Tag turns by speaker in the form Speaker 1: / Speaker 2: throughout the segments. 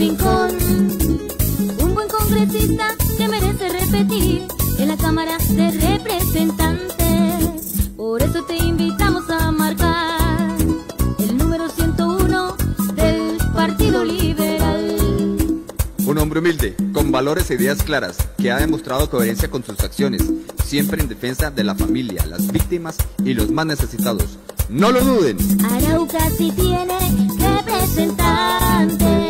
Speaker 1: rincón. Un buen congresista que merece repetir en la Cámara de Representantes. Por eso te invitamos a marcar el número 101 del Partido Liberal.
Speaker 2: Un hombre humilde, con valores e ideas claras, que ha demostrado coherencia con sus acciones, siempre en defensa de la familia, las víctimas y los más necesitados. No lo duden.
Speaker 1: Arauca sí tiene representante.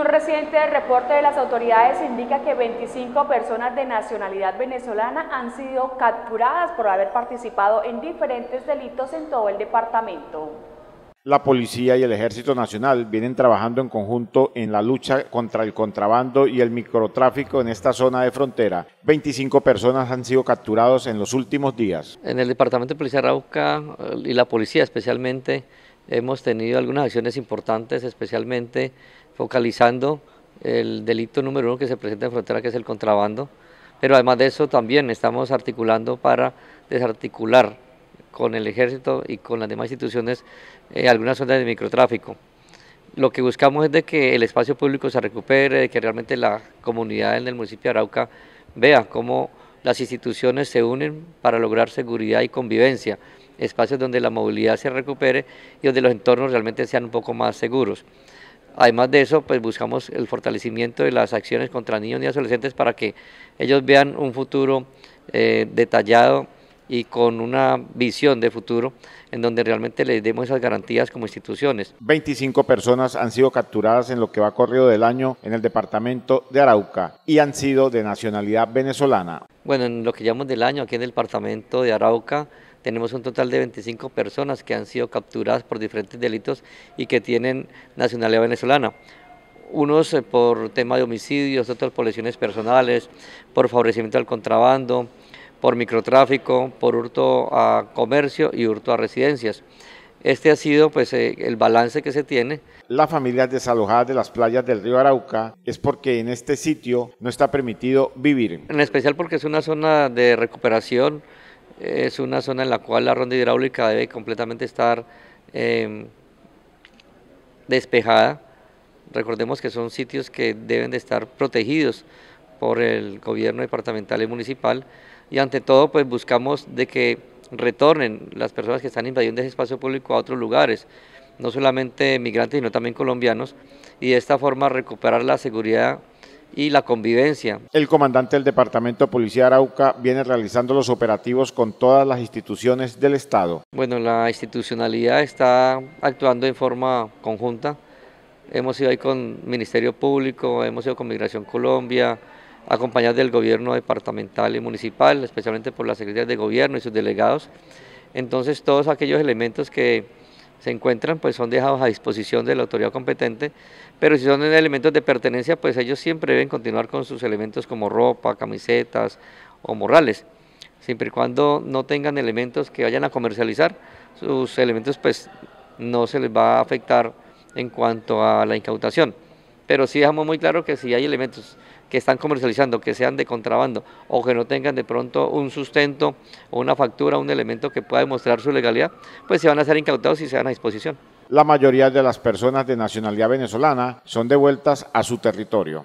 Speaker 3: Un reciente reporte de las autoridades indica que 25 personas de nacionalidad venezolana han sido capturadas por haber participado en diferentes delitos en todo el departamento.
Speaker 4: La Policía y el Ejército Nacional vienen trabajando en conjunto en la lucha contra el contrabando y el microtráfico en esta zona de frontera. 25 personas han sido capturados en los últimos días.
Speaker 5: En el Departamento de Policía Arauca eh, y la Policía especialmente hemos tenido algunas acciones importantes, especialmente focalizando el delito número uno que se presenta en frontera, que es el contrabando. Pero además de eso también estamos articulando para desarticular con el ejército y con las demás instituciones eh, algunas zonas de microtráfico. Lo que buscamos es de que el espacio público se recupere, que realmente la comunidad en el municipio de Arauca vea cómo las instituciones se unen para lograr seguridad y convivencia, espacios donde la movilidad se recupere y donde los entornos realmente sean un poco más seguros. Además de eso, pues buscamos el fortalecimiento de las acciones contra niños y adolescentes para que ellos vean un futuro eh, detallado y con una visión de futuro en donde realmente les demos esas garantías como instituciones.
Speaker 4: 25 personas han sido capturadas en lo que va corrido del año en el departamento de Arauca y han sido de nacionalidad venezolana.
Speaker 5: Bueno, en lo que llamamos del año aquí en el departamento de Arauca tenemos un total de 25 personas que han sido capturadas por diferentes delitos y que tienen nacionalidad venezolana unos eh, por tema de homicidios, otros por lesiones personales, por favorecimiento al contrabando, por microtráfico, por hurto a comercio y hurto a residencias. Este ha sido pues eh, el balance que se tiene.
Speaker 4: Las familias desalojadas de las playas del río Arauca es porque en este sitio no está permitido vivir.
Speaker 5: En especial porque es una zona de recuperación, es una zona en la cual la ronda hidráulica debe completamente estar em, despejada. Recordemos que son sitios que deben de estar protegidos por el gobierno departamental y municipal y ante todo pues buscamos de que retornen las personas que están invadiendo ese espacio público a otros lugares, no solamente migrantes sino también colombianos y de esta forma recuperar la seguridad y la convivencia.
Speaker 4: El comandante del Departamento de Policía de Arauca viene realizando los operativos con todas las instituciones del Estado.
Speaker 5: Bueno, la institucionalidad está actuando en forma conjunta. Hemos ido ahí con Ministerio Público, hemos ido con Migración Colombia, acompañados del gobierno departamental y municipal, especialmente por las secretarías de gobierno y sus delegados. Entonces todos aquellos elementos que se encuentran pues son dejados a disposición de la autoridad competente, pero si son elementos de pertenencia pues ellos siempre deben continuar con sus elementos como ropa, camisetas o morrales, siempre y cuando no tengan elementos que vayan a comercializar, sus elementos pues no se les va a afectar en cuanto a la incautación, pero sí dejamos muy claro que si hay elementos que están comercializando, que sean de contrabando o que no tengan de pronto un sustento o una factura, un elemento que pueda demostrar su legalidad, pues se van a ser incautados y se dan a disposición.
Speaker 4: La mayoría de las personas de nacionalidad venezolana son devueltas a su territorio.